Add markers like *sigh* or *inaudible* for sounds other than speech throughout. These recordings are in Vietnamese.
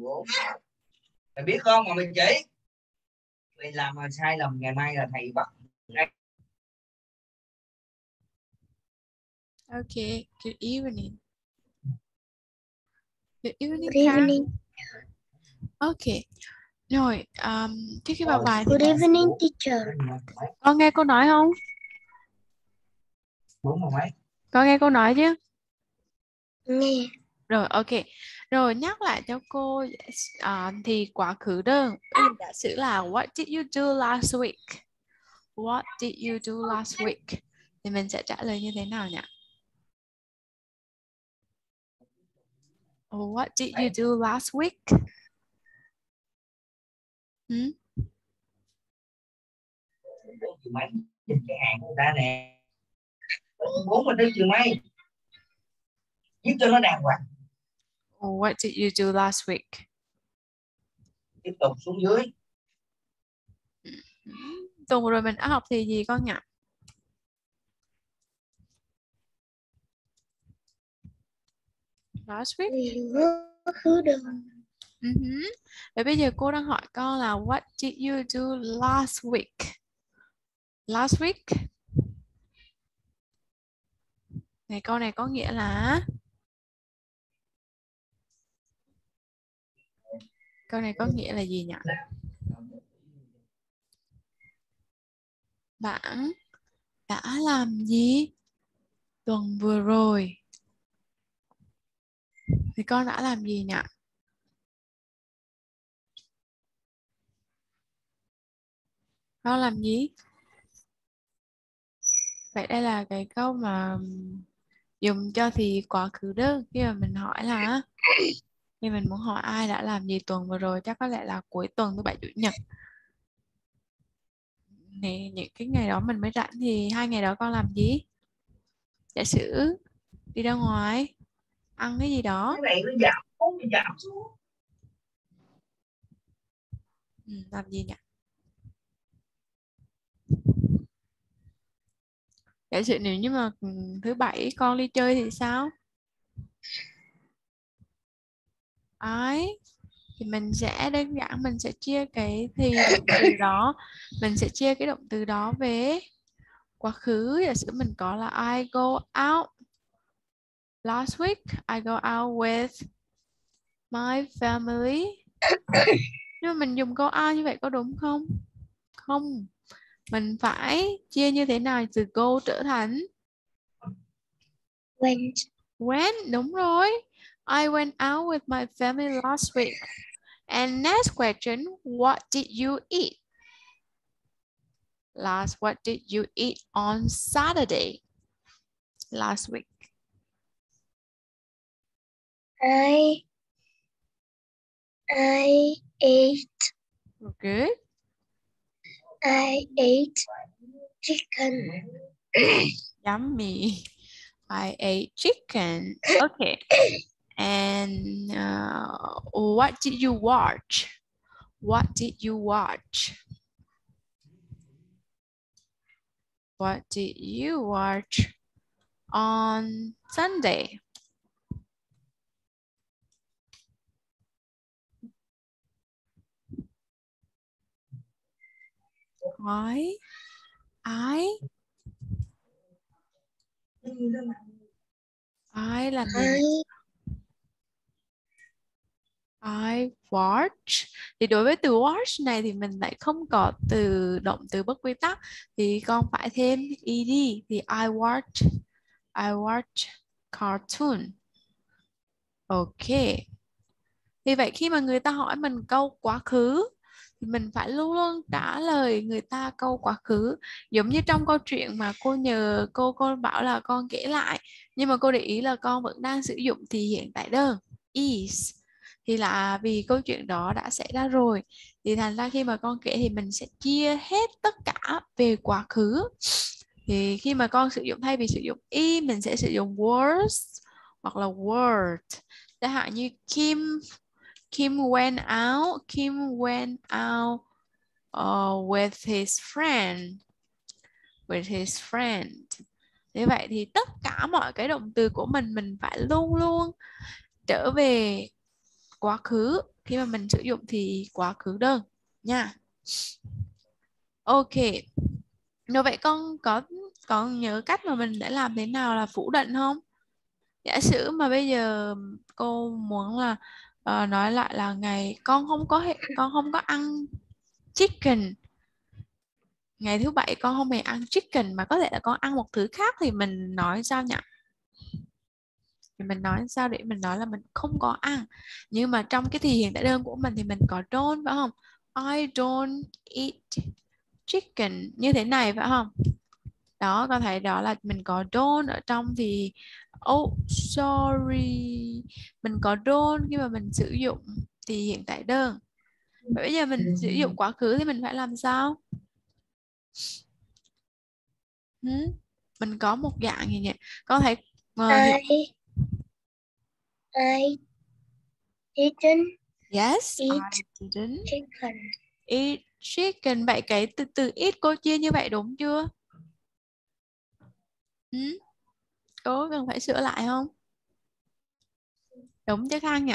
14 mày biết không mà mình chỉ mày làm mà sai lầm ngày mai là thầy bắt Okay, good evening. Good evening. Good evening. Okay. Rồi, um, trước khi vào bài thì Good evening, teacher. con nghe cô nói không? bốn mà mấy Con nghe cô nói chứ? Nghe. Rồi, ok. Rồi nhắc lại cho cô uh, thì quá khứ đơn. Bây giả sử là What did you do last week? What did you do last week? Thì mình sẽ trả lời như thế nào nhỉ? What did you do last week? Hmm? bốn cái hàng người ta nè bốn trừ máy giúp cho nó đàng hoàng what did you do last week? tiếp tục xuống dưới Tuần rồi mình đã học thì gì con nhỉ? Last week? Khứ đơn. Uh-huh. Vậy bây giờ cô đang hỏi con là What did you do last week? Last week? Này câu này có nghĩa là Câu này có nghĩa là gì nhỉ? Bạn đã làm gì tuần vừa rồi? Thì con đã làm gì nhỉ? Con làm gì? Vậy đây là cái câu mà dùng cho thì quá khứ đơn khi mà mình hỏi là khi mình muốn hỏi ai đã làm gì tuần vừa rồi chắc có lẽ là cuối tuần thứ bảy chủ nhật. Thì những cái ngày đó mình mới rảnh thì hai ngày đó con làm gì? Giả sử đi ra ngoài ăn cái gì đó. Cái này nó giảm bốn nó giảm xuống. Ừ, làm gì nhỉ? Giả sử nếu như mà ừ, thứ bảy con đi chơi thì sao ấy thì mình sẽ đơn giản mình sẽ chia cái thì động từ đó mình sẽ chia cái động từ đó về quá khứ. Giả sử mình có là I go out last week I go out with my family. Nhưng mà mình dùng câu I như vậy có đúng không? Không. Mình phải chia như thế nào từ go trở thành? Went. When, đúng rồi. I went out with my family last week. And next question, what did you eat? Last, what did you eat on Saturday last week? I I ate Good. I ate chicken. Yummy. I ate chicken. *coughs* Okay. And uh, what did you watch? What did you watch? What did you watch on Sunday? I, I, I là? I I watch. Thì đối với từ watch này thì mình lại không có từ, động từ bất quy tắc. Thì con phải thêm ed, thì I watch I watch cartoon. Ok. Thì vậy khi mà người ta hỏi mình câu quá khứ, thì mình phải luôn luôn trả lời người ta câu quá khứ. Giống như trong câu chuyện mà cô nhờ, cô cô bảo là con kể lại, nhưng mà cô để ý là con vẫn đang sử dụng thì hiện tại đơn is thì là vì câu chuyện đó đã xảy ra rồi. Thì thành ra khi mà con kể thì mình sẽ chia hết tất cả về quá khứ. Thì khi mà con sử dụng thay vì sử dụng y mình sẽ sử dụng words hoặc là word chẳng hạn như Kim Kim went out Kim went out uh, with his friend with his friend như vậy thì tất cả mọi cái động từ của mình mình phải luôn luôn trở về quá khứ. Khi mà mình sử dụng thì quá khứ đơn nha. Ok. Như vậy con có con nhớ cách mà mình để làm thế nào là phủ định không? Giả sử mà bây giờ cô muốn là uh, nói lại là ngày con không có hệ, con không có ăn chicken. Ngày thứ bảy con không hề ăn chicken mà có thể là con ăn một thứ khác thì mình nói sao nhỉ? Thì mình nói sao để mình nói là mình không có ăn nhưng mà trong cái thì hiện tại đơn của mình thì mình có don't phải không? I don't eat chicken như thế này phải không? Đó con thấy đó là mình có don't ở trong thì oh sorry. Mình có don't khi mà mình sử dụng thì hiện tại đơn. Vậy bây giờ mình sử dụng quá khứ thì mình phải làm sao? Hmm? mình có một dạng gì nhỉ? Con thấy uh, I I didn't yes. Eat I didn't chicken. eat chicken vậy cái từ từ eat cô chia như vậy đúng chưa? Hmm? có cần phải sửa lại không? Đúng chứ khang nhỉ?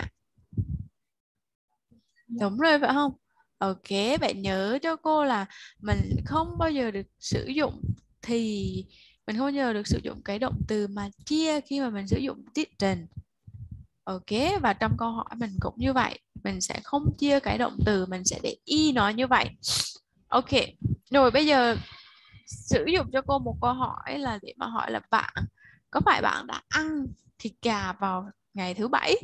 Đúng rồi phải không? Ok bạn nhớ cho cô là mình không bao giờ được sử dụng thì mình không bao giờ được sử dụng cái động từ mà chia khi mà mình sử dụng didn't Ờ, ok và trong câu hỏi mình cũng như vậy, mình sẽ không chia cái động từ, mình sẽ để y nó như vậy. Ok, rồi bây giờ sử dụng cho cô một câu hỏi là để mà hỏi là bạn, có phải bạn đã ăn thịt gà vào ngày thứ bảy?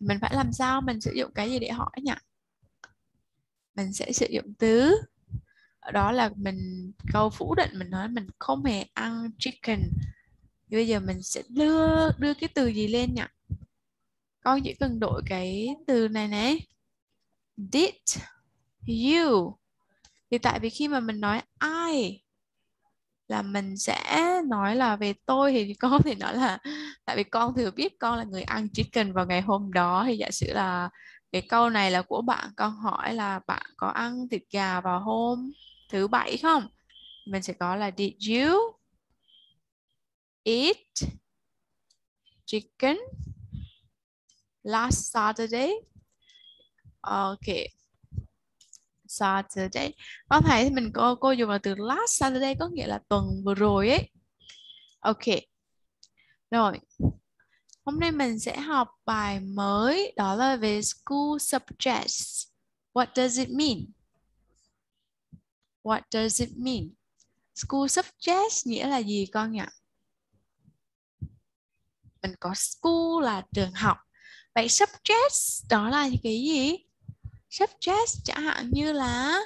Mình phải làm sao? Mình sử dụng cái gì để hỏi nhỉ? Mình sẽ sử dụng từ đó là mình, câu phủ định mình nói mình không hề ăn chicken thì bây giờ mình sẽ đưa đưa cái từ gì lên nhỉ? Con chỉ cần đổi cái từ này này. Did you? Thì tại vì khi mà mình nói I là mình sẽ nói là về tôi thì *laughs* con thì nói là, tại vì con thừa biết con là người ăn chicken vào ngày hôm đó. Thì giả sử là cái câu này là của bạn, con hỏi là bạn có ăn thịt gà vào hôm thứ bảy không? Mình sẽ có là, did you? Ate chicken last Saturday. Okay Saturday. Có thể mình cô cô dùng là từ last Saturday có nghĩa là tuần vừa rồi ấy. Ok. Rồi. Hôm nay mình sẽ học bài mới, đó là về school subjects. What does it mean? What does it mean? School subjects nghĩa là gì con nhỉ? Mình có school là trường học. Vậy subjects đó là cái gì? Subjects chẳng hạn như là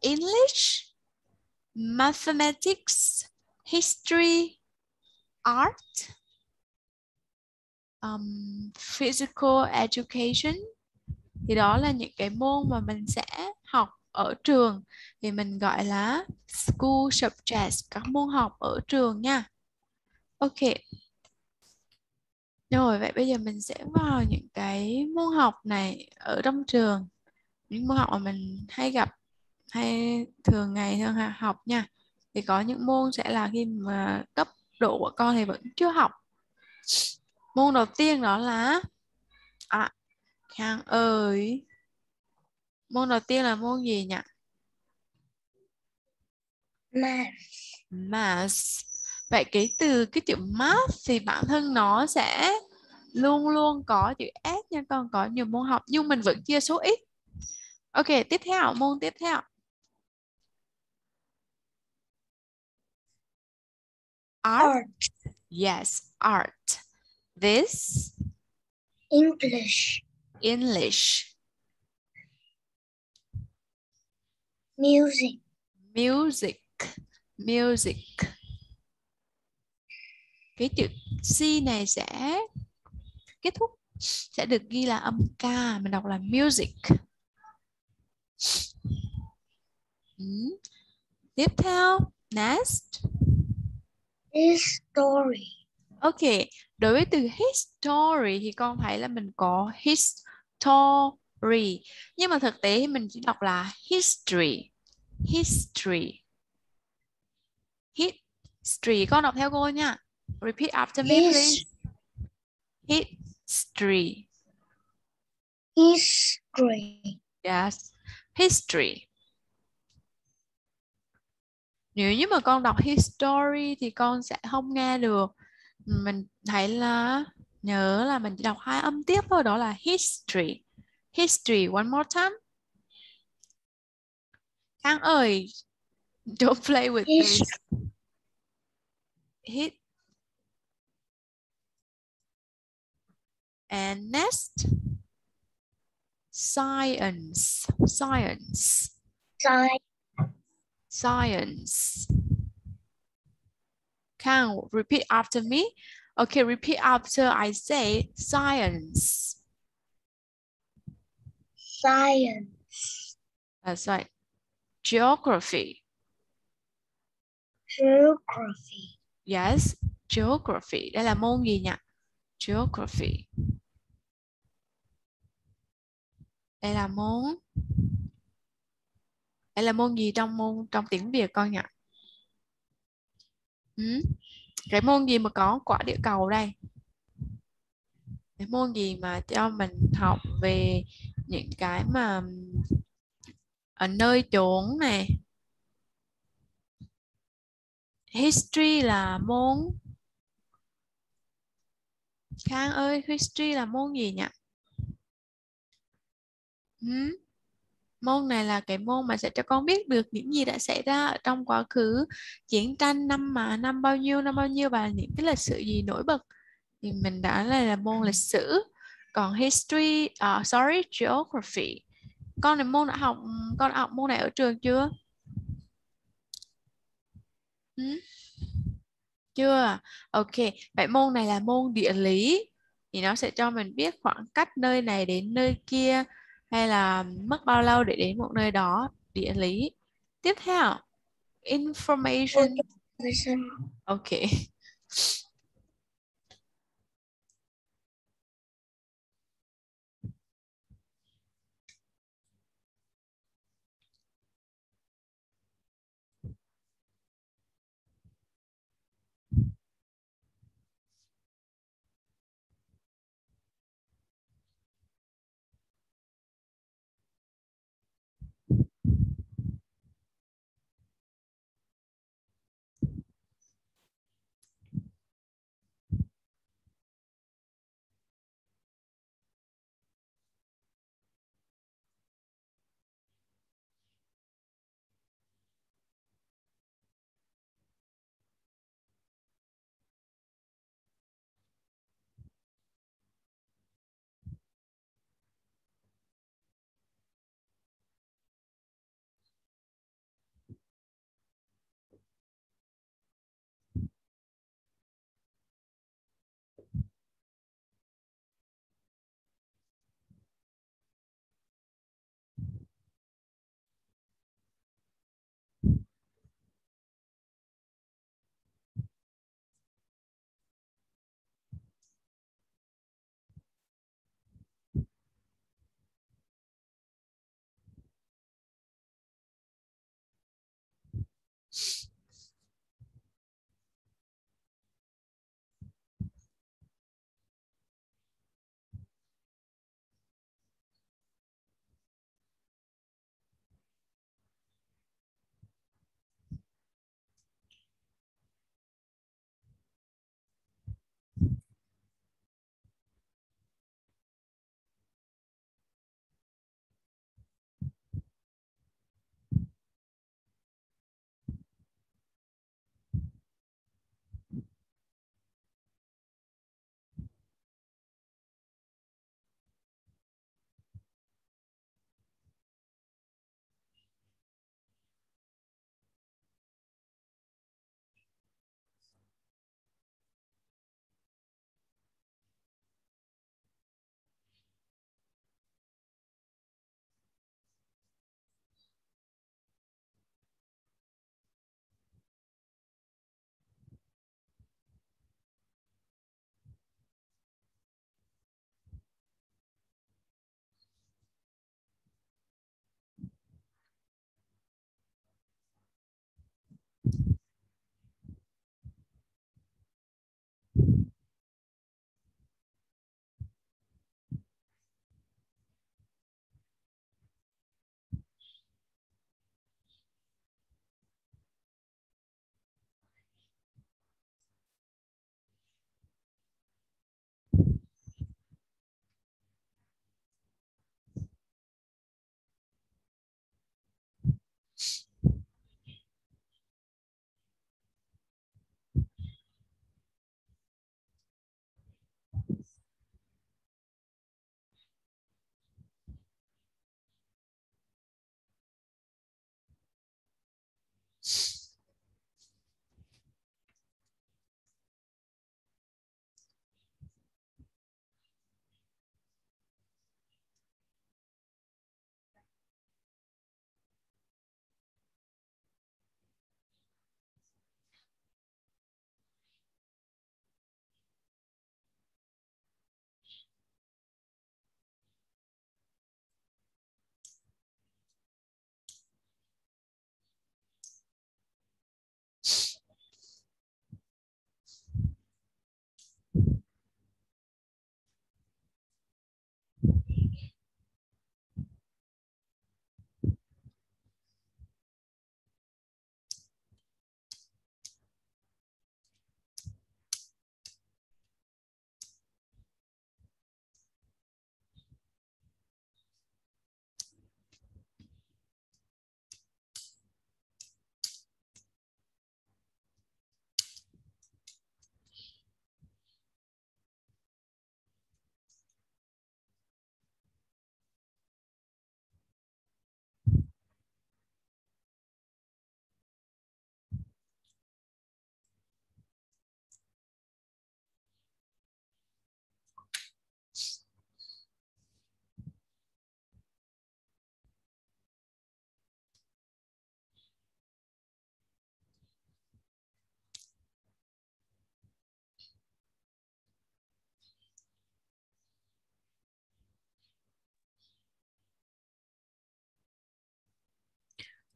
English, Mathematics, History, Art, um, Physical Education. Thì đó là những cái môn mà mình sẽ học ở trường. Thì mình gọi là school subjects các môn học ở trường nha. Ok rồi vậy bây giờ mình sẽ vào những cái môn học này ở trong trường. Những môn học mà mình hay gặp hay thường ngày thường học nha. Thì có những môn sẽ là khi mà cấp độ của con thì vẫn chưa học. Môn đầu tiên đó là à Khang ơi. Môn đầu tiên là môn gì nhỉ? Math. Vậy cái từ cái chữ math thì bản thân nó sẽ luôn luôn có chữ S nha con có nhiều môn học nhưng mình vẫn chia số ít Ok, tiếp theo, môn tiếp theo. Art. Art. Yes, art. This English. English. Music. Music. Music. Cái chữ C này sẽ kết thúc sẽ được ghi là âm K, mình đọc là music. Ừ. Tiếp theo, next. History. Ok, đối với từ history thì con thấy là mình có history. Nhưng mà thực tế thì mình chỉ đọc là history. History. History. Con đọc theo cô nha. Repeat after me please. History. History. Yes. History. Nếu như mà con đọc history thì con sẽ không nghe được. Mình thấy là nhớ là mình chỉ đọc hai âm tiếp thôi đó là history. History one more time. Khang ơi, don't play with His- this. Hit. And next, science, science, Science. science. Can repeat after me? Okay, repeat after I say science. Science. That's right. Geography. Geography. Yes, geography. Đây là môn gì nhỉ? Geography. Đây là môn Đây là môn gì trong môn trong tiếng Việt con nhỉ? Ừ? Cái môn gì mà có quả địa cầu đây? Cái môn gì mà cho mình học về những cái mà ở nơi chốn này. History là môn Khang ơi, history là môn gì nhỉ? Ừ? Môn này là cái môn mà sẽ cho con biết được những gì đã xảy ra ở trong quá khứ, chiến tranh năm mà năm bao nhiêu năm bao nhiêu và những cái lịch sử gì nổi bật. Thì mình đã là, là môn lịch sử. Còn history, uh, sorry, geography. Con này môn đã học con đã học môn này ở trường chưa? Ừ? Chưa? Ok, vậy môn này là môn địa lý. Thì nó sẽ cho mình biết khoảng cách nơi này đến nơi kia hay là mất bao lâu để đến một nơi đó. Địa lý. Tiếp theo, information. Listen.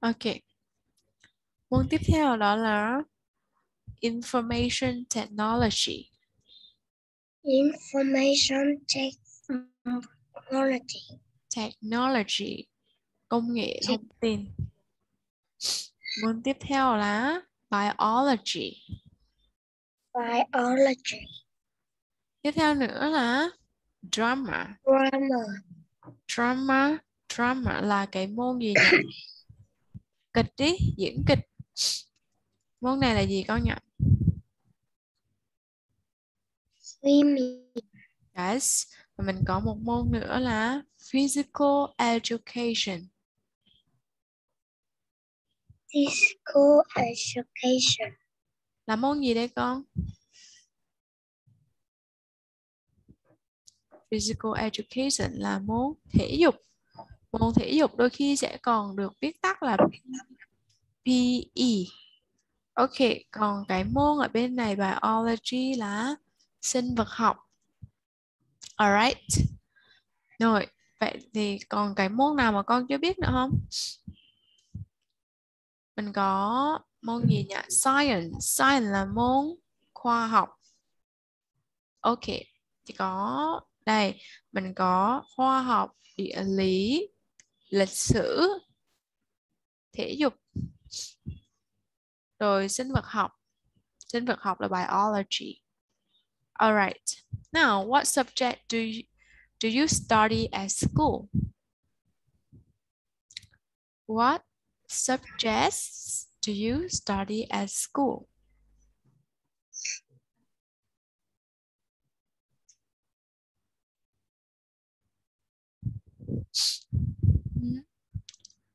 Ok. Môn tiếp theo đó là Information Technology. Information technology. Technology. Công nghệ thông tin. Môn tiếp theo là Biology. Biology. Tiếp theo nữa là Drama. Grammar. Drama. Drama là cái môn gì nhỉ? *coughs* Kịch đi, diễn kịch. Môn này là gì con nhỉ? Swimming. Yes. Và mình có một môn nữa là Physical Education. Physical education. Là môn gì đây con? Physical Education là môn thể dục. Môn thể dục đôi khi sẽ còn được viết tắt là PE. Ok, còn cái môn ở bên này biology là sinh vật học. Alright. Rồi, vậy thì còn cái môn nào mà con chưa biết nữa không? Mình có môn gì nhỉ? Science. Science là môn khoa học. Ok, thì có đây, mình có khoa học, địa lý, lịch sử, thể dục, rồi sinh vật học. Sinh vật học là biology. Alright. Now, what subject do you, do you study at school? What subjects do you study at school?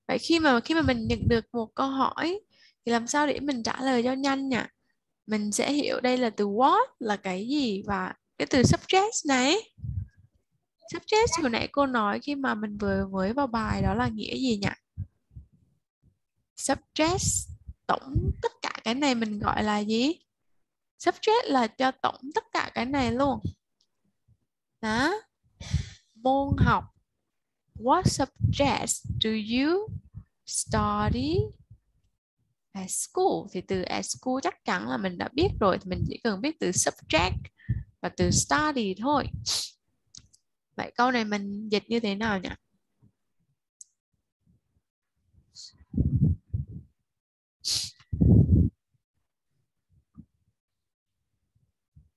Vậy khi mà khi mà mình nhận được một câu hỏi, thì làm sao để mình trả lời cho nhanh nhỉ? Mình sẽ hiểu đây là từ what, là cái gì và cái từ subject này. Subject hồi nãy cô nói khi mà mình vừa mới vào bài đó là nghĩa gì nhỉ? Subject, tổng tất cả cái này mình gọi là gì? Subject là cho tổng tất cả cái này luôn. Đó. Môn học What subjects do you study at school? Thì từ at school chắc chắn là mình đã biết rồi. Thì mình chỉ cần biết từ subject và từ study thôi. Vậy câu này mình dịch như thế nào nhỉ?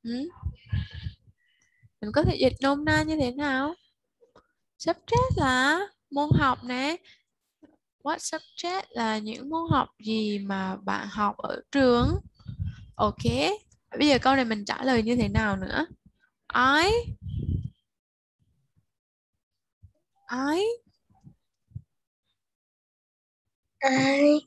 Ừ? Mình có thể dịch nôm na như thế nào? Subject là môn học nè. What subject là những môn học gì mà bạn học ở trường? Ok. Bây giờ câu này mình trả lời như thế nào nữa? I I I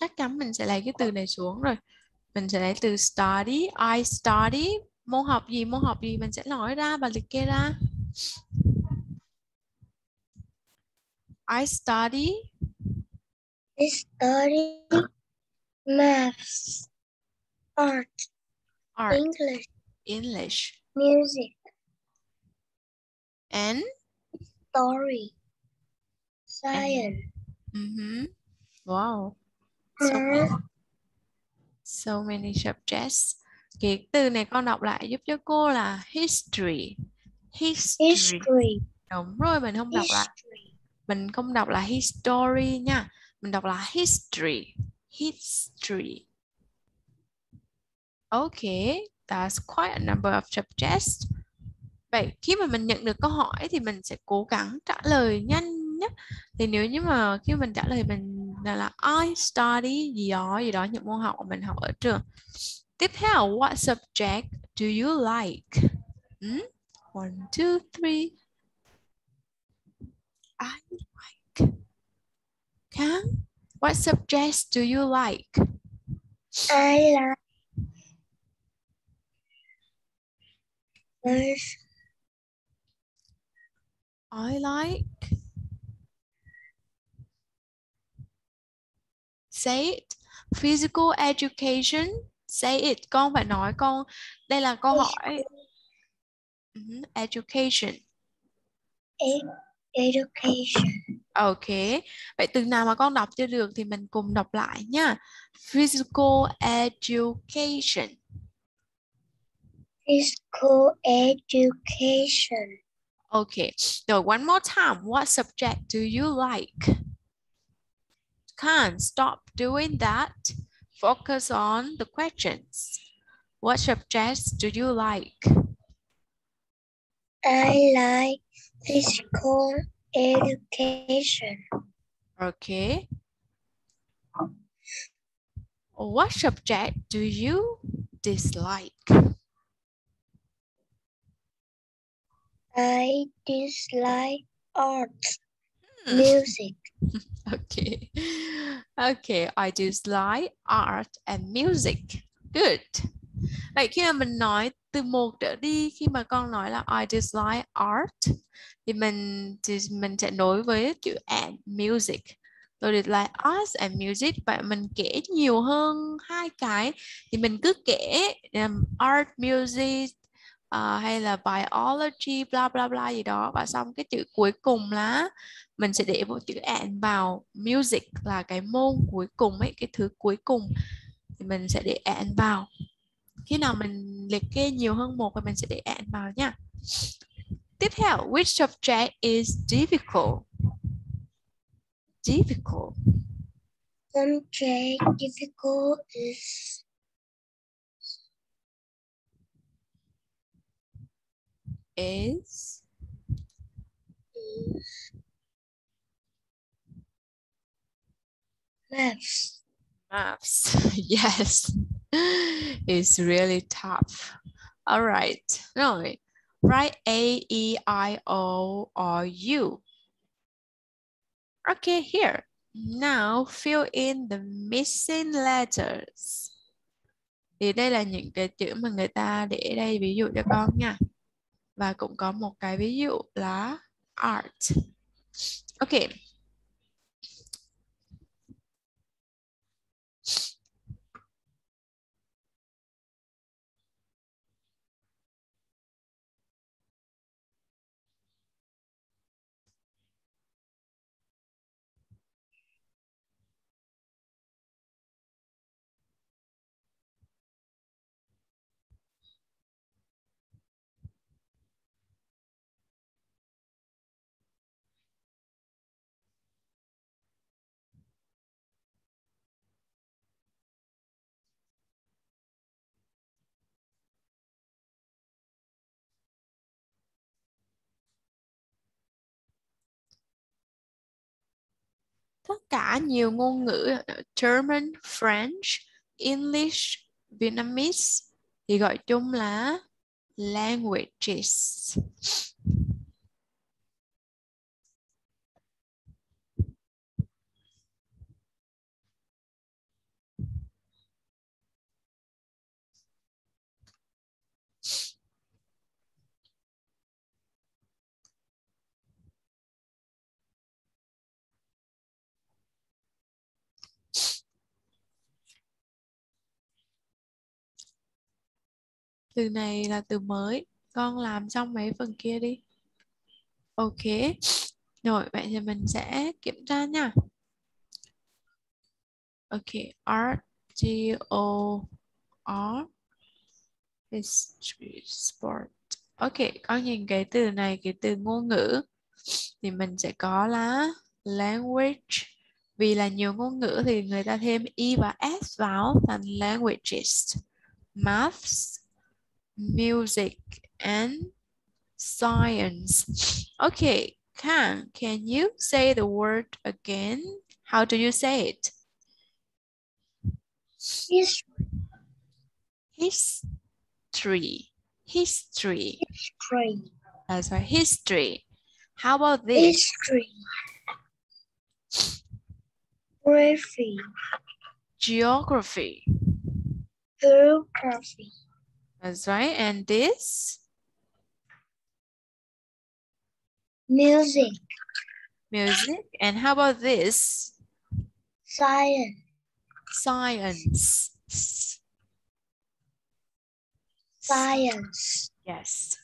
chắc chắn mình sẽ lấy cái từ này xuống rồi. Mình sẽ lấy từ study, I study môn học gì môn học gì mình sẽ nói ra và liệt kê ra? I study I study maths, art, art. English, English. music, and? story, science, mhm. wow. So many, math, so many subjects cái từ này con đọc lại giúp cho cô là history. History. History, đúng rồi mình không đọc history, mình không đọc là history nha. Mình đọc là history. History. Okay that's quite a number of subjects vậy khi mà mình nhận được câu hỏi thì mình sẽ cố gắng trả lời nhanh nhất. Thì nếu như mà khi mình trả lời mình là, là I study gì đó gì đó những môn học mà mình học ở trường tiếp theo what subject do you like? Hmm? one two three. I like. Khang what subjects do you like? I like. I like. Say it. Physical education say it con phải nói con đây là câu hỏi education e- education, Ok, vậy từ nào mà con đọc chưa được thì mình cùng đọc lại nha. Physical education. physical education, Okay, rồi one more time. What subject do you like? Can't stop doing that. Focus on the questions. What subjects do you like? I like physical education, Okay. What subject do you dislike? I dislike art, Hmm. music, Okay. Okay, I dislike art and music. Good. Vậy khi mà mình nói từ một trở đi, khi mà con nói là I dislike art thì mình thì mình sẽ nối với chữ and music. Tôi dislike art and music vậy mình kể nhiều hơn hai cái thì mình cứ kể um, art, music uh, hay là biology bla bla bla gì đó. Và xong cái chữ cuối cùng là mình sẽ để một chữ and vào. Music là cái môn cuối cùng ấy cái thứ cuối cùng. Thì mình sẽ để and vào. Khi nào mình liệt kê nhiều hơn một thì mình sẽ để and vào nha. Tiếp theo which subject is difficult? Difficult. Subject difficult is is? Maths. maths *laughs* yes. It's really tough. All right. Rồi write a e i o or u. Okay here. Now fill in the missing letters. Thì đây là những cái chữ mà người ta để đây ví dụ cho con nha và cũng có một cái ví dụ là art ok. Tất cả nhiều ngôn ngữ German, French, English, Vietnamese thì gọi chung là languages. Từ này là từ mới. Con làm xong mấy phần kia đi. Ok. Rồi, vậy thì mình sẽ kiểm tra nha. Ok, art, G O R history, sport. Ok, con nhìn cái từ này, cái từ ngôn ngữ thì mình sẽ có là language. Vì là nhiều ngôn ngữ thì người ta thêm E và S vào thành languages. Maths, music and science. Okay, Kang, can you say the word again? How do you say it? History, History. History. history, uh, That's right, history. How about this? history, geography, Geography. geography, That's right. And this? music, Music. And how about this? science, Science. science, Yes.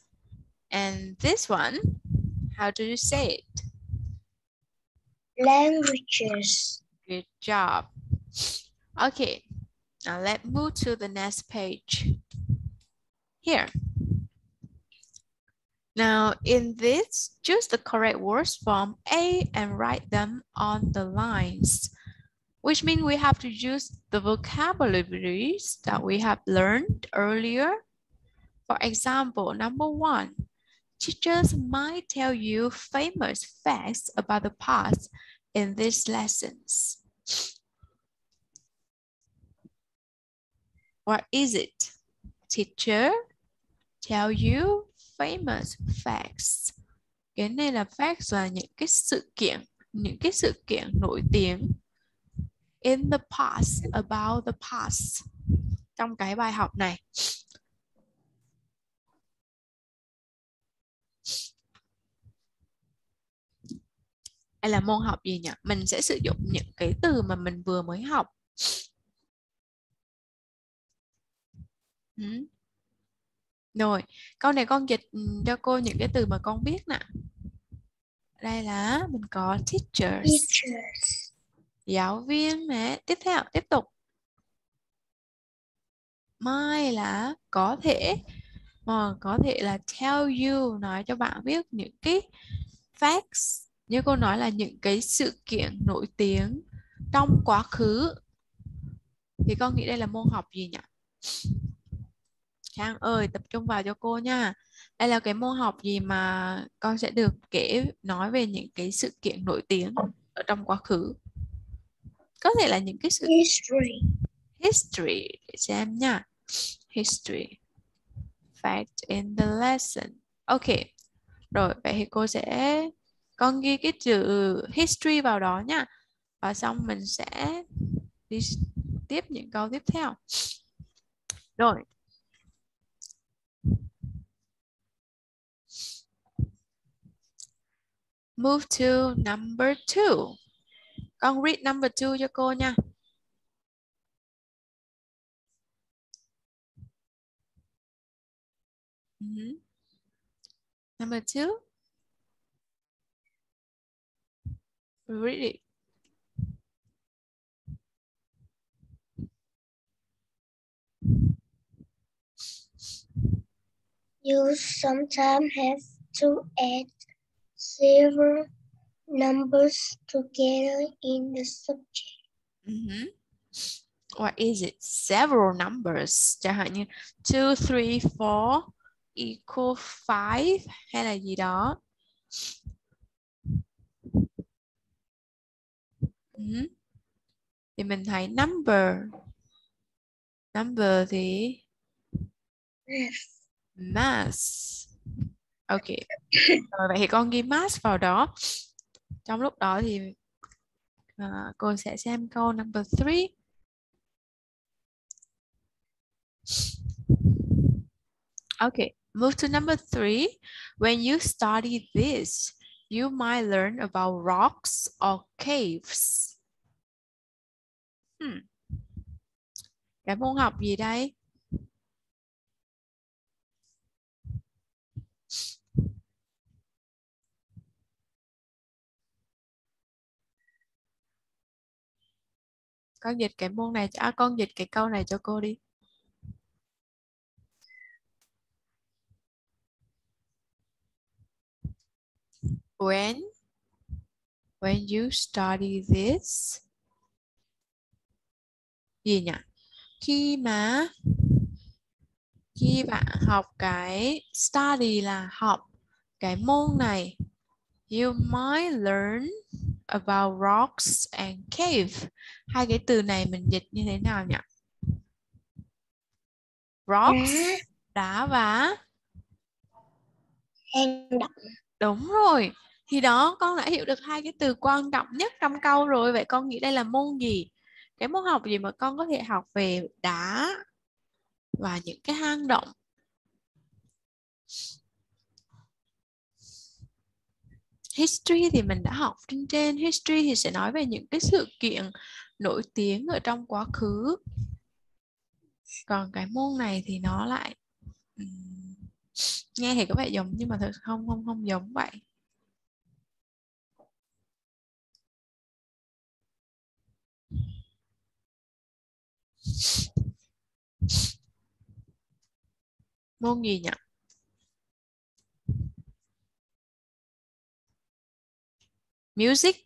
And this one, how do you say it? languages. Good job. Okay, now let's move to the next page. Here. Now, in this, choose the correct words from A and write them on the lines, which means we have to use the vocabularies that we have learned earlier. For example, number one, teachers might tell you famous facts about the past in these lessons. What is it? Teacher tell you famous facts. Cái này là facts là những cái sự kiện, những cái sự kiện nổi tiếng in the past, about the past. Trong cái bài học này. Đây là môn học gì nhỉ? Mình sẽ sử dụng những cái từ mà mình vừa mới học. Hmm. Rồi, câu này con dịch ừ, cho cô những cái từ mà con biết nè. Đây là mình có teachers, Teachers. giáo viên nè. Tiếp theo, tiếp tục. Mai là có thể ờ, có thể là tell you nói cho bạn biết những cái facts như cô nói là những cái sự kiện nổi tiếng trong quá khứ thì con nghĩ đây là môn học gì nhỉ Trang ơi tập trung vào cho cô nha. Đây là cái môn học gì mà con sẽ được kể nói về những cái sự kiện nổi tiếng ở trong quá khứ? Có thể là những cái sự History. history để xem nha. History. Fact in the lesson. Ok rồi vậy thì cô sẽ con ghi cái chữ history vào đó nha. Và xong mình sẽ đi tiếp những câu tiếp theo. Rồi move to number two con read number two cho cô nha mm-hmm. Number two. Read it. You sometimes have to add several numbers together in the subject. Mhm. What is it? Several numbers. Chẳng hạn như 2, 3, 4 equal 5 hay là gì đó. Mhm. Thì mình thấy number. Number thì mass. Ok. Rồi vậy thì con ghi mask vào đó. Trong lúc đó thì uh, cô sẽ xem câu number 3. Okay, move to number three. When you study this, you might learn about rocks or caves. Hmm. Cái môn học gì đây? Con dịch cái môn này, à, con dịch cái câu này cho cô đi. when when you study this gì nhỉ khi mà khi bạn học cái study là học cái môn này you might learn about rocks and cave hai cái từ này mình dịch như thế nào nhỉ rocks Đá, đá và hang động. Đúng rồi. Thì đó con đã hiểu được hai cái từ quan trọng nhất trong câu rồi. Vậy con nghĩ đây là môn gì? Cái môn học gì mà con có thể học về đá và những cái hang động. history thì mình đã học trên trên. History thì sẽ nói về những cái sự kiện nổi tiếng ở trong quá khứ. Còn cái môn này thì nó lại nghe thì có vẻ giống nhưng mà thật không không không giống vậy. Môn gì nhỉ? Music.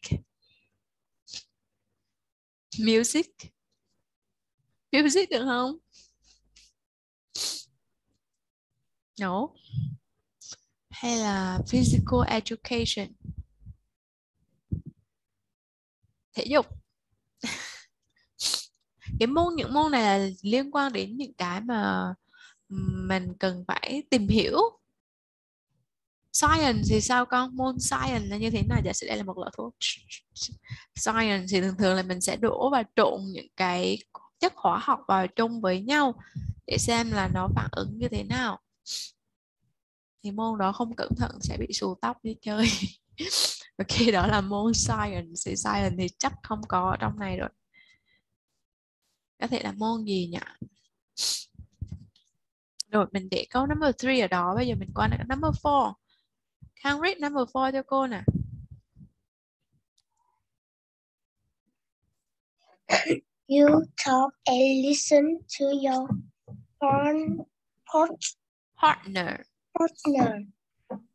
Music. Music được không? No. Hay là physical education? Thể dục. *laughs* Cái môn, những môn này là liên quan đến những cái mà mình cần phải tìm hiểu science thì sao con? Môn science là như thế nào? Giả sử đây là một loại thuốc. Science thì thường thường là mình sẽ đổ và trộn những cái chất hóa học vào chung với nhau để xem là nó phản ứng như thế nào. Thì môn đó không cẩn thận sẽ bị xù tóc đi chơi. *laughs* Và khi đó là môn science, thì science thì chắc không có ở trong này rồi. Có thể là môn gì nhỉ? Rồi mình để câu number 3 ở đó, bây giờ mình qua number 4 Khang read number 4 cho cô nè? You talk and listen to your partner, partner. Partner,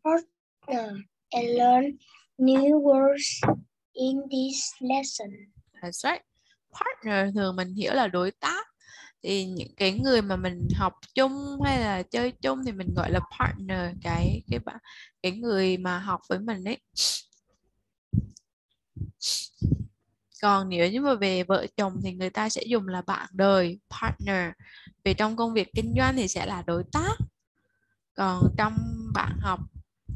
partner and learn new words in this lesson. That's right. Partner thường mình hiểu là đối tác. Thì những cái người mà mình học chung hay là chơi chung thì mình gọi là partner. Cái cái bạn cái người mà học với mình ấy. Còn nếu như mà về vợ chồng thì người ta sẽ dùng là bạn đời, partner. Vì trong công việc kinh doanh thì sẽ là đối tác. Còn trong bạn học,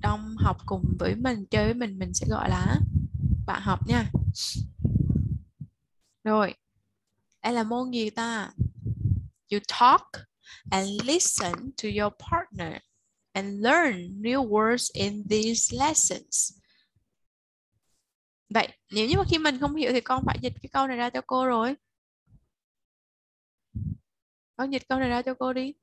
trong học cùng với mình, chơi với mình mình sẽ gọi là bạn học nha. Rồi, đây là môn gì ta? You talk and listen to your partner and learn new words in these lessons. Vậy nếu như mà khi mình không hiểu thì con phải dịch cái câu này ra cho cô rồi. Con dịch câu này ra cho cô đi.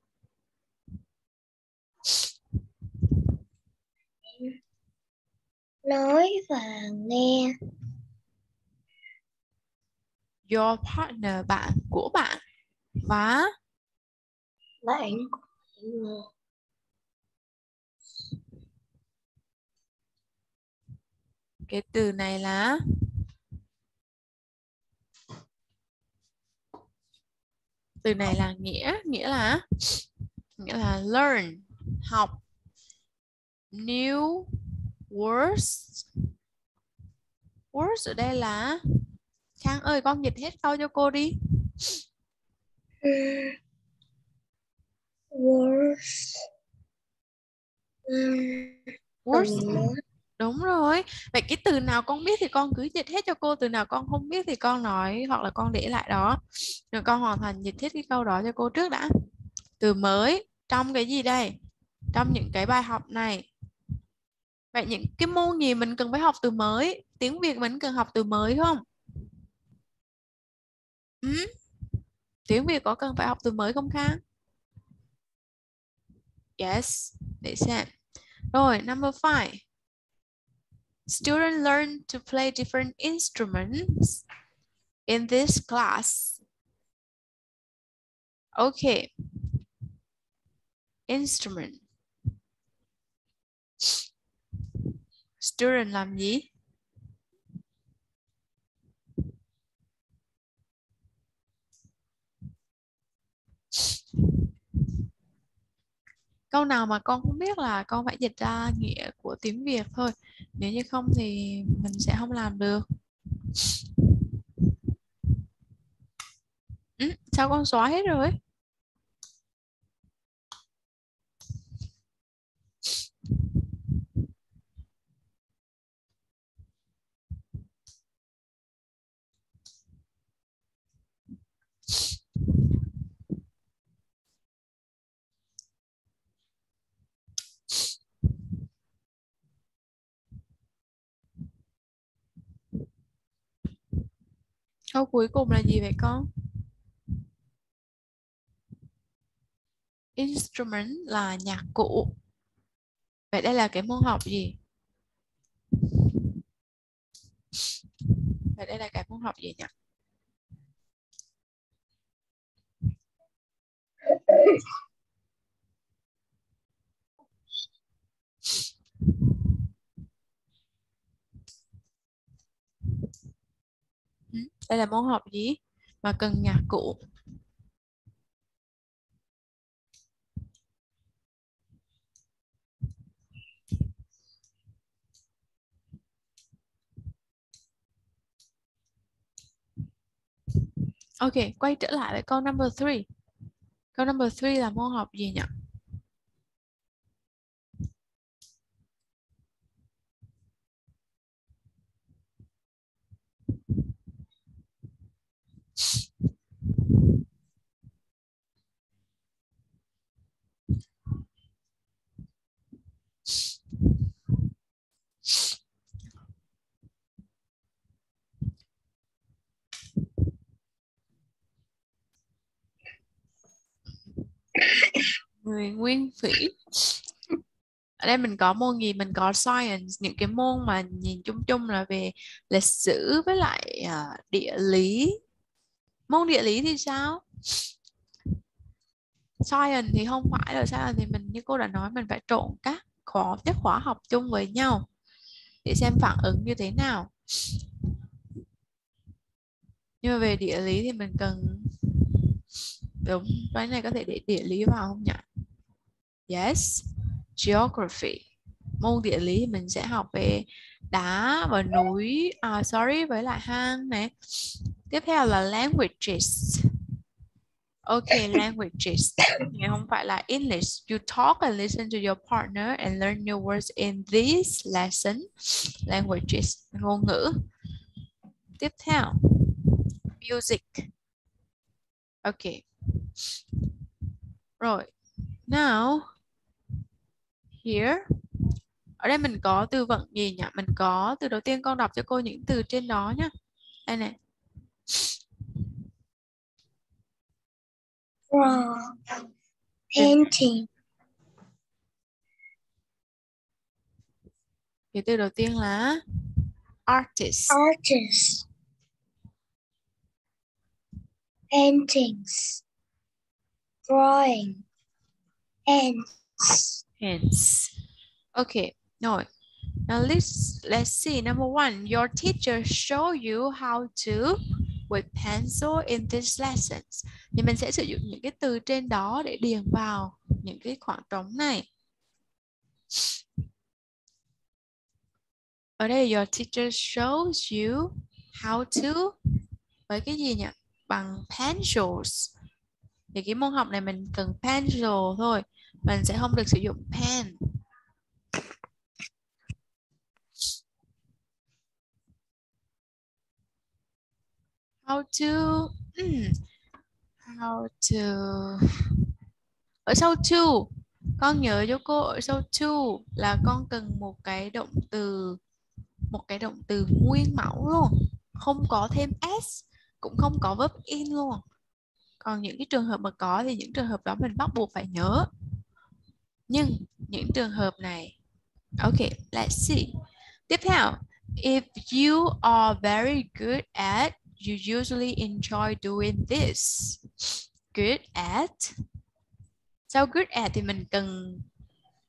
Nói và nghe. Your partner bạn của bạn. Và? Bạn cái từ này là từ này là nghĩa nghĩa là nghĩa là learn học new words words ở đây là Khang ơi con dịch hết câu cho cô đi. Words. Words đúng rồi. Vậy cái từ nào con biết thì con cứ dịch hết cho cô, từ nào con không biết thì con nói hoặc là con để lại đó. Rồi con hoàn thành dịch hết cái câu đó cho cô trước đã. Từ mới, trong cái gì đây? Trong những cái bài học này. Vậy những cái môn gì mình cần phải học từ mới? Tiếng việt mình cần học từ mới không? Ừ? tiếng việt có cần phải học từ mới không khang yes. Để xem. Rồi, number five. Students learn to play different instruments in this class. Okay. Instrument. Student làm gì? Câu nào mà con không biết là con phải dịch ra nghĩa của tiếng Việt thôi. Nếu như không thì mình sẽ không làm được. Ừ, sao con xóa hết rồi? Câu cuối cùng là gì vậy con? Instrument là nhạc cụ. Vậy đây là cái môn học gì? Vậy đây là cái môn học gì nhỉ? Đây là môn học gì mà cần nhạc cụ? Ok, quay trở lại với câu number 3. Câu number 3 là môn học gì nhỉ? Người nguyên phỉ ở đây mình có môn gì? Mình có science những cái môn mà nhìn chung chung là về lịch sử với lại uh, địa lý môn địa lý thì sao? Science thì không phải rồi science thì mình như cô đã nói mình phải trộn các khóa các khóa học chung với nhau để xem phản ứng như thế nào. Nhưng mà về địa lý thì mình cần đúng cái này có thể để địa lý vào không nhỉ? Yes geography. Môn địa lý mình sẽ học về đá và núi à, sorry với lại hang này tiếp theo là languages ok languages nhưng không phải là English. You talk and listen to your partner and learn new words in this lesson languages ngôn ngữ. Tiếp theo, music. Ok. Rồi, now, here. Ở đây mình có từ vựng gì nhỉ? Mình có từ đầu tiên con đọc cho cô những từ trên đó nhá. Đây này. Draw. Painting. cái từ đầu tiên là artist Artist. Paintings. Drawing. Ants. hence okay no now let's let's see number one your teacher show you how to with pencil in these lessons. Thì mình sẽ sử dụng những cái từ trên đó để điền vào những cái khoảng trống này. Ở đây, your teacher shows you how to với cái gì nhỉ? Bằng pencils. Thì cái môn học này mình cần pencil thôi. Mình sẽ không được sử dụng pen. How to ừm, how to ở sau to. Con nhớ cho cô ở sau to là con cần một cái động từ một cái động từ nguyên mẫu luôn. Không có thêm s cũng không có verb in luôn. Còn những cái trường hợp mà có thì những trường hợp đó mình bắt buộc phải nhớ. Nhưng những trường hợp này ok let's see. Tiếp theo if you are very good at you usually enjoy doing this? Good at? Sau good at thì mình cần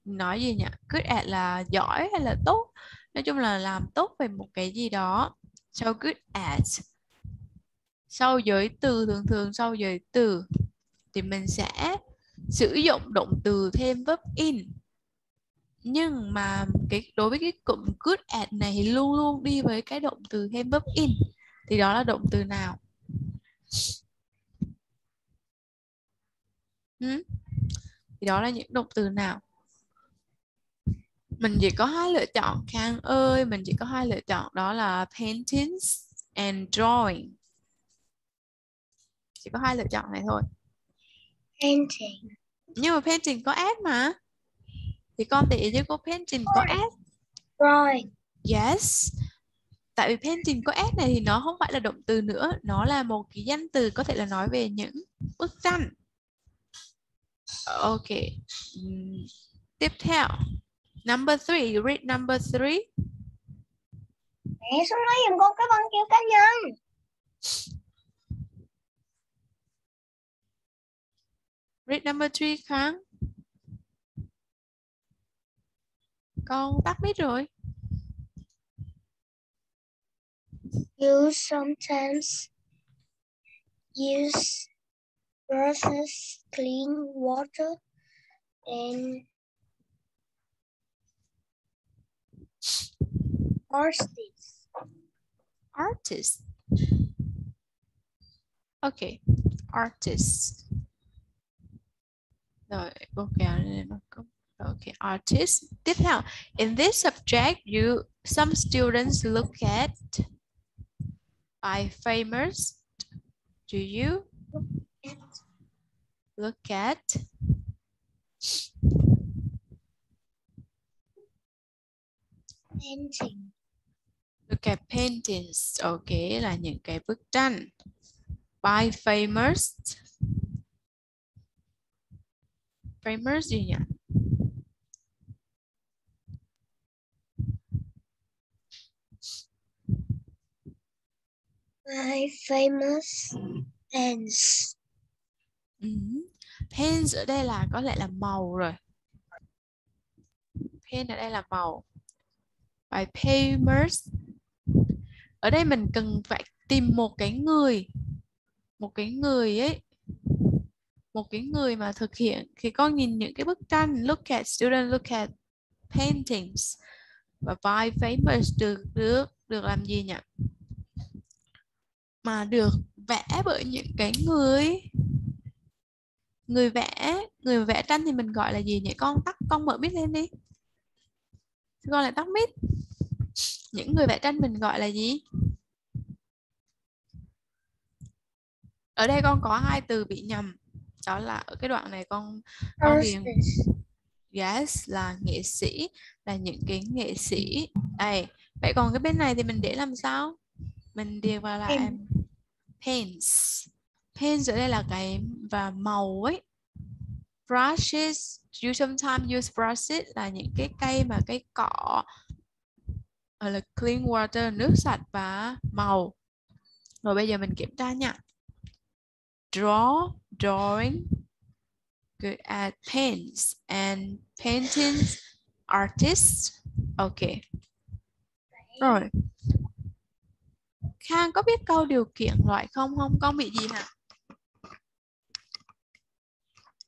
nói gì nhỉ? Good at là giỏi hay là tốt? Nói chung là làm tốt về một cái gì đó. Sau good at? Sau giới từ, thường thường sau giới từ thì mình sẽ sử dụng động từ thêm verb in. Nhưng mà cái, đối với cái cụm good at này thì luôn luôn đi với cái động từ thêm verb in thì đó là động từ nào? Ừ? thì đó là những động từ nào? Mình chỉ có hai lựa chọn Khang ơi mình chỉ có hai lựa chọn đó là paintings and drawing. Chỉ có hai lựa chọn này thôi. Painting. nhưng mà painting có s mà. Thì con tỉ với cô painting có s Drawing. yes tại vì painting có s này thì nó không phải là động từ nữa nó là một cái danh từ có thể là nói về những bức tranh ok Ừm, tiếp theo number three you read number three Mẹ xuống nói giùm con cái băng keo cá nhân. Read number three Khang. Con tắt mic rồi. You sometimes use brushes, clean water, and artists. Artist. Okay, artists. Rồi, ok, nên nó có- okay, artist. Tiếp in this subject, you some students look at by famous. Do you look at Painting. look at paintings? Ok, là những cái bức tranh. By famous. Famous gì nhỉ? My famous pens, um, ừ. pens ở đây là có lẽ là màu rồi. Paint ở đây là màu. By famous. Ở đây mình cần phải tìm một cái người. Một cái người ấy. Một cái người mà thực hiện. khi con nhìn những cái bức tranh. Look at student, look at paintings. Và by famous được được được làm gì nhỉ? Mà được vẽ bởi những cái người. Người vẽ người vẽ tranh thì mình gọi là gì nhỉ? Con tắt con mở mic lên đi. Con lại tắt mic? Những người vẽ tranh mình gọi là gì? Ở đây con có hai từ bị nhầm. Đó là ở cái đoạn này con con điền yes là nghệ sĩ là những cái nghệ sĩ. Đây vậy còn cái bên này thì mình để làm sao? Mình điền vào là em paints paints ở đây là cái, và màu ấy. Brushes you sometimes use brushes? Là những cái cây mà cây cọ hoặc là clean water, nước sạch và màu. Rồi bây giờ mình kiểm tra nha. Draw, drawing, good at paints and paintings artists okay rồi. Khang có biết câu điều kiện loại không? Không, con bị gì hả?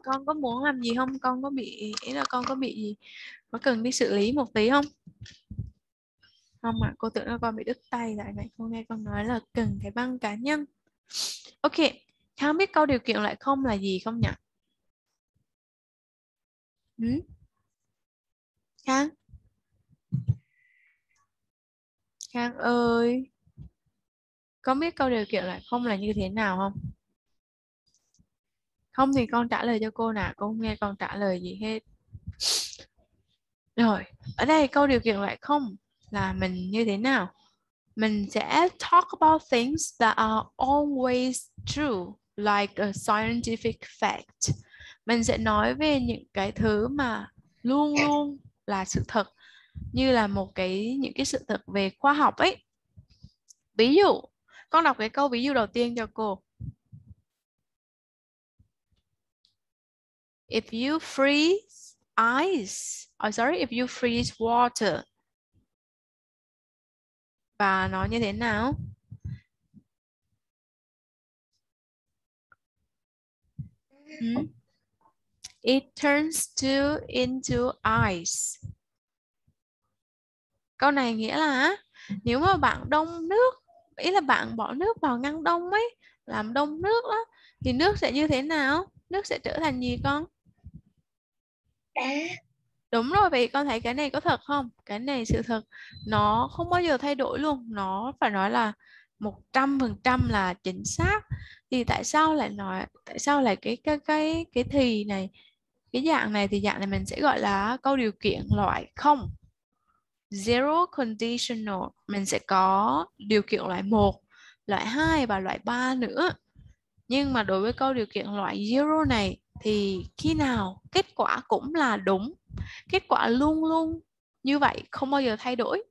Con có muốn làm gì không? Con có bị, ý là con có bị gì? Có cần đi xử lý một tí không? Không ạ, cô tưởng là con bị đứt tay lại này cô nghe con nói là cần cái băng cá nhân. Ok, Khang biết câu điều kiện loại không là gì không nhỉ? Ừ? Khang? Khang ơi! Con biết câu điều kiện lại không là như thế nào không? Không thì con trả lời cho cô nào, cô không nghe con trả lời gì hết. Rồi, ở đây câu điều kiện lại không là mình như thế nào? Mình sẽ talk about things that are always true, like a scientific fact. Mình sẽ nói về những cái thứ mà luôn luôn là sự thật, như là một cái những cái sự thật về khoa học ấy. Ví dụ, con đọc cái câu ví dụ đầu tiên cho cô. If you freeze ice, oh sorry, if you freeze water. Và nó như thế nào? Hmm? It turns to into ice. Câu này nghĩa là nếu mà bạn đông nước, ý là bạn bỏ nước vào ngăn đông ấy, làm đông nước đó, thì nước sẽ như thế nào? Nước sẽ trở thành gì con? Đá. Đúng rồi, vậy con thấy cái này có thật không? Cái này sự thật nó không bao giờ thay đổi luôn, nó phải nói là 100% là chính xác. Thì tại sao lại nói tại sao lại cái cái cái cái thì này cái dạng này thì dạng này mình sẽ gọi là câu điều kiện loại không. Zero conditional mình sẽ có điều kiện loại 1, loại 2 và loại 3 nữa. Nhưng mà đối với câu điều kiện loại zero này thì khi nào kết quả cũng là đúng kết quả luôn luôn như vậy không bao giờ thay đổi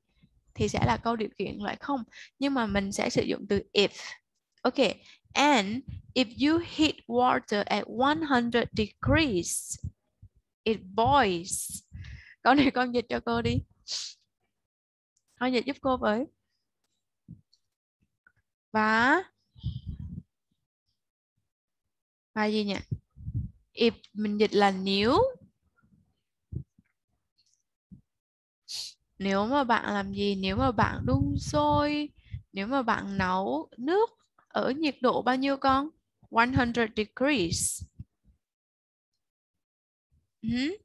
thì sẽ là câu điều kiện loại không nhưng mà mình sẽ sử dụng từ if ok And if you heat water at 100 degrees, it boils. Câu này con dịch cho cô đi. Thôi dịch giúp cô với. Và và gì nhỉ? If mình dịch là nếu nếu mà bạn làm gì nếu mà bạn đun sôi, nếu mà bạn nấu nước ở nhiệt độ bao nhiêu con 100 degrees ừ. uh-huh.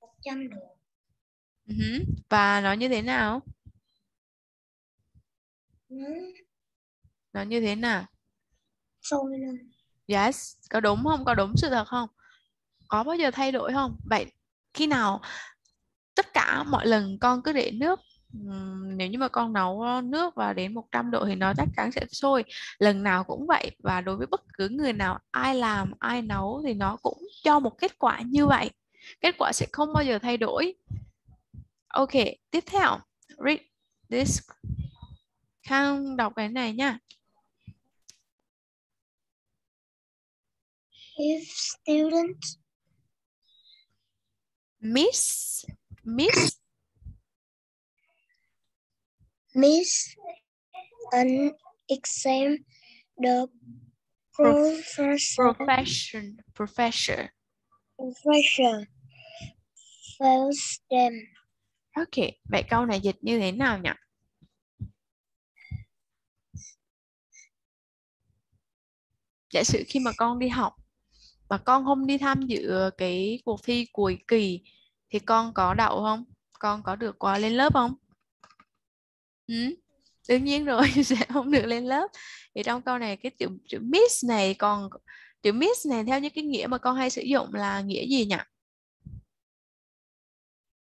100 độ Uh-huh. và nó như thế nào? Nó như thế nào? Sôi lên yes. Có đúng không? Có đúng sự thật không? Có bao giờ thay đổi không? Vậy khi nào tất cả mọi lần con cứ để nước nếu như mà con nấu nước và đến 100 độ thì nó chắc chắn sẽ sôi. Lần nào cũng vậy. Và đối với bất cứ người nào ai làm ai nấu thì nó cũng cho một kết quả như vậy. Kết quả sẽ không bao giờ thay đổi ok tiếp theo. Read this Khang đọc cái này nha. If students miss miss miss an exam the Prof- professor profession professor. professor fails them ok, vậy câu này dịch như thế nào nhỉ giả sử khi mà con đi học mà con không đi tham dự ờ, cái cuộc thi cuối kỳ thì con có đậu không con có được qua lên lớp không ừ? đương nhiên rồi, *laughs* sẽ không được lên lớp thì trong câu này cái chữ chữ miss này còn, chữ miss này theo những cái nghĩa mà con hay sử dụng là nghĩa gì nhỉ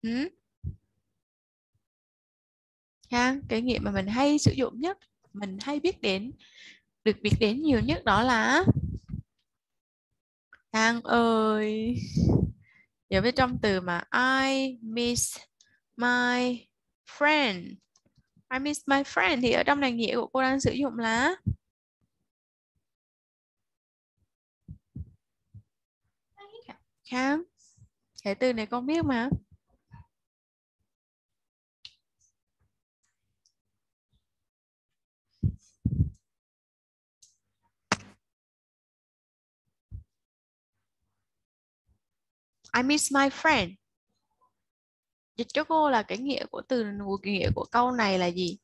ừ? Ha? Cái nghĩa mà mình hay sử dụng nhất, mình hay biết đến, được biết đến nhiều nhất đó là Hàng ơi. Giờ với trong từ mà I miss my friend. I miss my friend thì ở trong này nghĩa của cô đang sử dụng là khám cái từ này con biết mà. I miss my friend. Dịch cho cô là cái nghĩa của từ cái nghĩa của câu này là gì?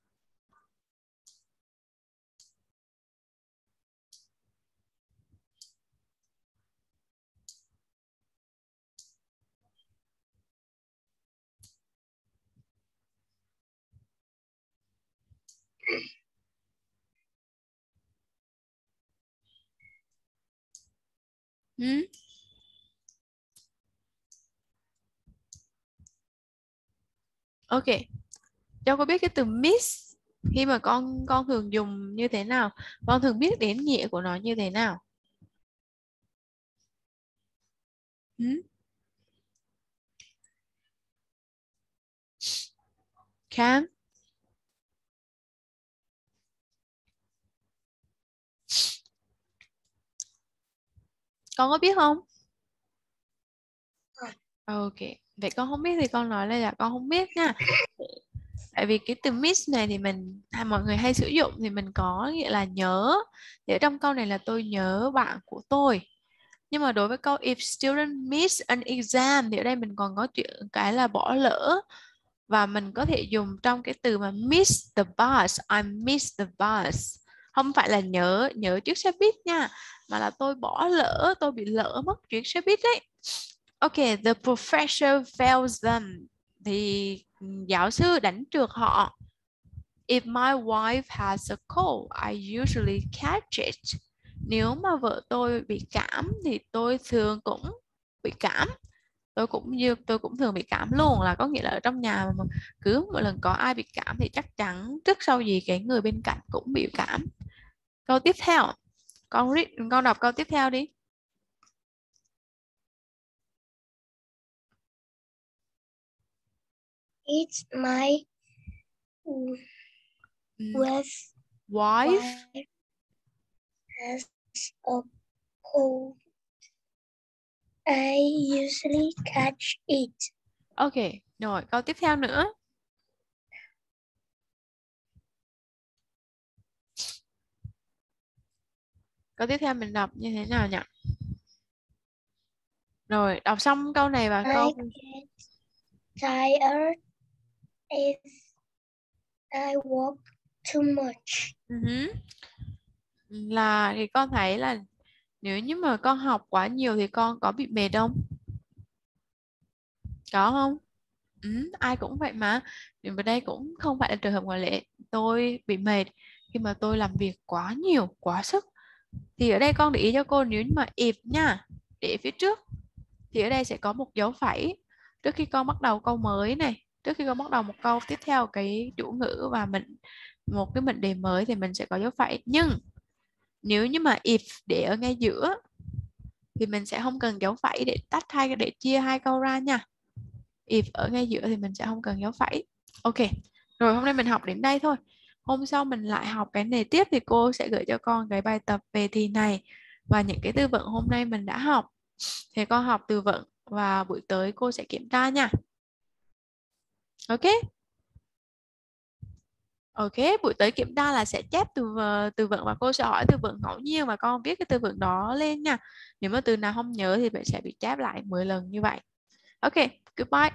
Hmm? Ok. Cho cô biết cái từ miss khi mà con con thường dùng như thế nào? Con thường biết đến nghĩa của nó như thế nào? Hmm? Cam? Con có biết không? Ok, vậy con không biết thì con nói là dạ con không biết nha. Tại vì cái từ miss này thì mình hay mọi người hay sử dụng thì mình có nghĩa là nhớ. Thì ở trong câu này là tôi nhớ bạn của tôi. Nhưng mà đối với câu if student miss an exam thì ở đây mình còn có chuyện cái là bỏ lỡ và mình có thể dùng trong cái từ mà miss the bus, I miss the bus. Không phải là nhớ nhớ chiếc xe buýt nha, mà là tôi bỏ lỡ, tôi bị lỡ mất chuyến xe buýt đấy. Ok, the professor fails them. Thì giáo sư đánh trượt họ. If my wife has a cold, I usually catch it. Nếu mà vợ tôi bị cảm thì tôi thường cũng bị cảm. Tôi cũng như tôi cũng thường bị cảm luôn là có nghĩa là ở trong nhà mà cứ mỗi lần có ai bị cảm thì chắc chắn trước sau gì cái người bên cạnh cũng bị cảm. Câu tiếp theo. Con read, con đọc câu tiếp theo đi. It's my Ừ, with Wife, has a cold. I usually catch it. Ok, rồi câu tiếp theo nữa. Câu tiếp theo mình đọc như thế nào nhỉ? Rồi, đọc xong câu này và câu I get tired is I walk too much. Ừ uh -huh. là thì con thấy là nếu như mà con học quá nhiều thì con có bị mệt không? Có không? Ừ, ai cũng vậy mà. Thì ở đây cũng không phải là trường hợp ngoại lệ. Tôi bị mệt khi mà tôi làm việc quá nhiều, quá sức. Thì ở đây con để ý cho cô nếu như mà if nha, để phía trước thì ở đây sẽ có một dấu phẩy trước khi con bắt đầu câu mới này, trước khi con bắt đầu một câu tiếp theo, cái chủ ngữ và mình, một cái mệnh đề mới thì mình sẽ có dấu phẩy. Nhưng nếu như mà if để ở ngay giữa thì mình sẽ không cần dấu phẩy để tách hai để chia hai câu ra nha. If ở ngay giữa thì mình sẽ không cần dấu phẩy. Ok, rồi hôm nay mình học đến đây thôi. Hôm sau mình lại học cái này tiếp thì cô sẽ gửi cho con cái bài tập về thì này và những cái từ vựng hôm nay mình đã học. Thì con học từ vựng và buổi tới cô sẽ kiểm tra nha ok Ok, buổi tới kiểm tra là sẽ chép từ từ vựng và cô sẽ hỏi từ vựng ngẫu nhiên và con viết cái từ vựng đó lên nha. Nếu mà từ nào không nhớ thì bạn sẽ bị chép lại 10 lần như vậy. Ok, goodbye.